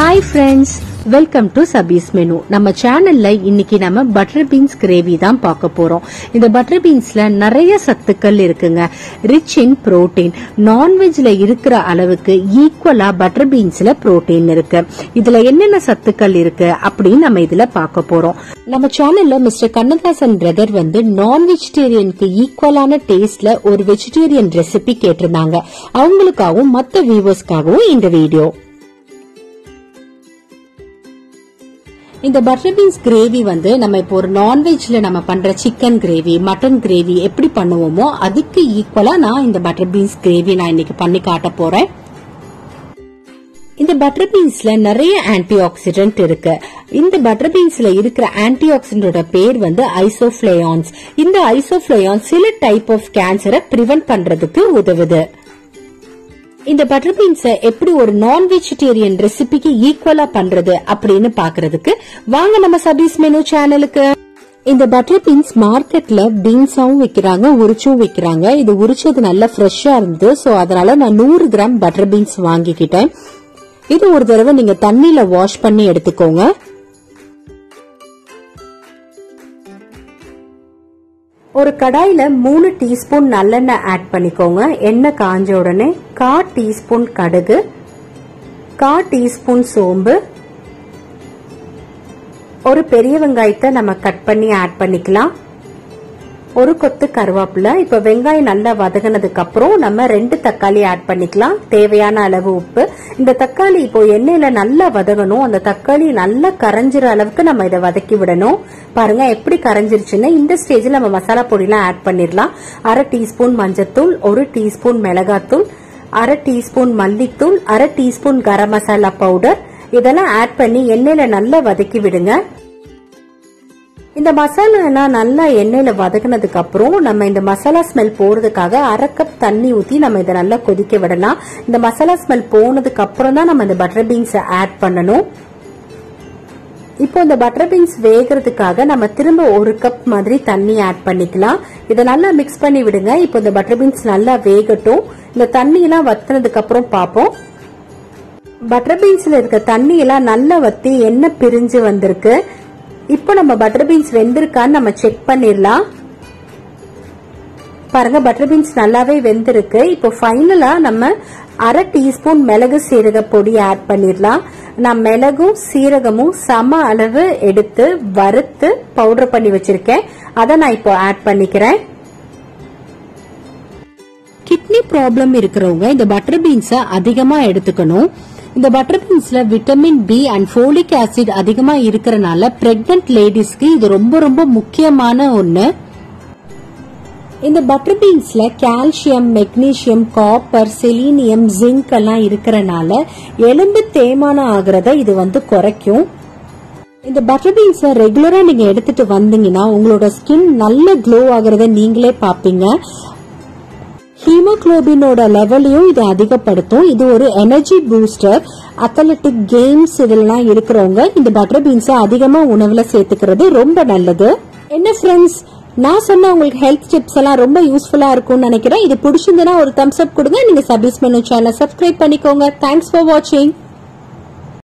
Hi friends welcome to Sabee's menu நம்ம சேனல்ல இன்னைக்கு நம்ம பட்டர் பீன்ஸ் கிரேவி தான் பார்க்க போறோம். இந்த பட்டர் பீன்ஸ்ல நிறைய சத்துக்கள் இருக்குங்க. ரிச் இன் புரோட்டீன் நான்வெஜ்ல இருக்கிற அளவுக்கு ஈக்குவலா பட்டர் பீன்ஸ்ல புரோட்டீன் இருக்கு. இதுல என்னென்ன சத்துக்கள் இருக்கு அப்படின்னு நம்ம இதுல பார்க்க போறோம். நம்ம சேனல்ல மிஸ்டர் கண்ணதாசன் பிரதர் வந்து நான் வெஜிடேரியனுக்கு ஈக்குவலான டேஸ்ட்ல ஒரு வெஜிடேரியன் ரெசிபி கேட்டிருந்தாங்க. அவங்களுக்காகவும் மற்ற வியூவர்ஸ்க்காகவும் இந்த வீடியோ இந்த பட்டர் பீன்ஸ் கிரேவி வந்து நம்ம இப்போ ஒரு நான்வெஜ்ல நம்ம பண்ற சிக்கன் கிரேவி மட்டன் கிரேவி எப்படி பண்ணுவோமோ அதுக்கு ஈக்குவலா நான் இந்த பட்டர் பீன்ஸ் கிரேவி நான் இன்னைக்கு பண்ணி காட்ட போறேன். இந்த பட்டர் பீன்ஸ்ல நிறைய ஆன்டி ஆக்சிடென்ட் இருக்கு. இந்த பட்டர் பீன்ஸ்ல இருக்கிற ஆன்டி ஆக்சிடென்டோட பேர் வந்து ஐசோஃபிளேயான்ஸ் இந்த ஐசோஃபிளேயான் சில டைப் ஆஃப் கேன்சரை பிரிவென்ட் பண்றதுக்கு உதவுது. இந்த பட்டர் பீன்ஸை எப்படி ஒரு நான் வெஜிடேரியன் ரெசிபிக்கு ஈக்குவலா பண்றது அப்படின்னு பாக்குறதுக்கு வாங்க நம்ம சபீஸ் மெனு சேனலுக்கு இந்த பட்டர் பீன்ஸ் மார்க்கெட்ல பீன்ஸாவும் விக்கிறாங்க உரிச்சும் விக்கிறாங்க. இது உரிச்சது நல்லா ஃப்ரெஷ்ஷா இருந்தது. சோ அதனால நான் நூறு கிராம் பட்டர் பீன்ஸ் வாங்கிக்கிட்டேன். இது ஒரு தடவை நீங்க தண்ணியில வாஷ் பண்ணி எடுத்துக்கோங்க. ஒரு கடாயில மூணு டீஸ்பூன் நல்லெண்ணெய் ஆட் பண்ணிக்கோங்க. எண்ணெய் காஞ்ச உடனே கா டீஸ்பூன் கடுகு கா டீஸ்பூன் சோம்பு. ஒரு பெரிய வெங்காயத்தை நம்ம கட் பண்ணி ஆட் பண்ணிக்கலாம். ஒரு கொத்து கருவேப்பிலை இப்ப வெங்காயம் நல்லா வதங்கினதுக்கு அப்புறம் நம்ம ரெண்டு தக்காளி ஆட் பண்ணிக்கலாம். தேவையான அளவு உப்பு. இந்த தக்காளி இப்போ எண்ணெயில நல்லா வதங்கணும். அந்த தக்காளி நல்லா கரைஞ்சிற அளவுக்கு நம்ம இதை வதக்கி விடணும். பாருங்க எப்படி கரைஞ்சிருச்சுன்னா இந்த ஸ்டேஜ்ல நம்ம மசாலா பொடியெல்லாம் ஆட் பண்ணிடலாம். அரை டீஸ்பூன் மஞ்சத்தூள் ஒரு டீஸ்பூன் மிளகாத்தூள் அரை டீஸ்பூன் மல்லித்தூள் அரை டீஸ்பூன் கரம் மசாலா பவுடர் இதெல்லாம் ஆட் பண்ணி எண்ணெயில நல்லா வதக்கி விடுங்க. இந்த மசாலா நல்லா எண்ணெயில வதக்குனதுக்கு அப்புறம் நம்ம இந்த மசாலா ஸ்மெல் போறதுக்காக அரை கப் தண்ணி ஊத்தி நம்ம இதை நல்லா கொதிக்க விடலாம். இந்த மசாலா ஸ்மெல் போனதுக்கு அப்புறம் தான் நம்ம இந்த பட்டர் பீன்ஸ் ஆட் பண்ணணும். இப்போ இந்த பட்டர் பீன்ஸ் வேகிறதுக்காக நம்ம திரும்ப ஒரு கப் மாதிரி தண்ணி ஆட் பண்ணிக்கலாம். இதை நல்லா மிக்ஸ் பண்ணி விடுங்க. இப்போ இந்த பட்டர் பீன்ஸ் நல்லா வேகட்டும். இந்த தண்ணியெல்லாம் வத்தினதுக்கு அப்புறம் பார்ப்போம். பட்டர் பீன்ஸ்ல இருக்க தண்ணி எல்லாம் நல்லா வத்தி எண்ணெய் பிரிஞ்சு வந்திருக்கு. இப்போ நம்ம பட்டர் பீன்ஸ் வெந்திருக்கான்னு நம்ம செக் பண்ணிடலாம். பாருங்க பட்டர் பீன்ஸ் நல்லாவே வெந்திருக்கு. இப்போ ஃபைனலா நம்ம அரை டீஸ்பூன் மிளகு சீரக பொடி ஆட் பண்ணிடலாம். நான் மிளகும் சீரகமும் சம அளவு எடுத்து வறுத்து பவுடர் பண்ணி வச்சிருக்கேன். அதை நான் இப்போ ஆட் பண்ணிக்கிறேன். கிட்னி ப்ராப்ளம் இருக்கிறவங்க இந்த பட்டர் பீன்ஸை அதிகமா எடுத்துக்கணும். இந்த butter பீன்ஸ்ல vitamin B and folic acid அதிகமா இருக்கிறனால பிரெக்னன்ட் லேடிஸ்க்கு இது ரொம்ப ரொம்ப முக்கியமான ஒண்ணு. இந்த butter பீன்ஸ்ல calcium magnesium copper selenium zinc எல்லாம் இருக்கிறனால எலும்பு தேய்மானம் ஆகிறத இது வந்து குறைக்கும். இந்த பட்டர் பீன்ஸ ரெகுலரா நீங்க எடுத்துட்டு வந்தீங்கன்னா உங்களோட ஸ்கின் நல்ல க்ளோ ஆகுறத நீங்களே பாப்பீங்க ஹீமோக்ளோபினோட லெவலையும் இது அதிகப்படுத்தும். இது ஒரு எனர்ஜி பூஸ்டர் அத்லட்டிக் கேம்ஸ் இதெல்லாம் இருக்கிறவங்க இந்த பட்டர் பீன்ஸை அதிகமா உணவுல சேர்த்துக்கிறது ரொம்ப நல்லது. என்ன ஃப்ரெண்ட்ஸ் நான் சொன்ன உங்களுக்கு ஹெல்த் டிப்ஸ் எல்லாம் ரொம்ப யூஸ்ஃபுல்லா இருக்கும்னு நினைக்கிறேன். இது பிடிச்சிருந்தனா ஒரு தம்ஸ் அப் கொடுங்க. நீங்க சபீஸ் மெனு சேனல் சப்ஸ்கிரைப் பண்ணிக்கோங்க. தேங்க்ஸ் ஃபார் வாட்சிங்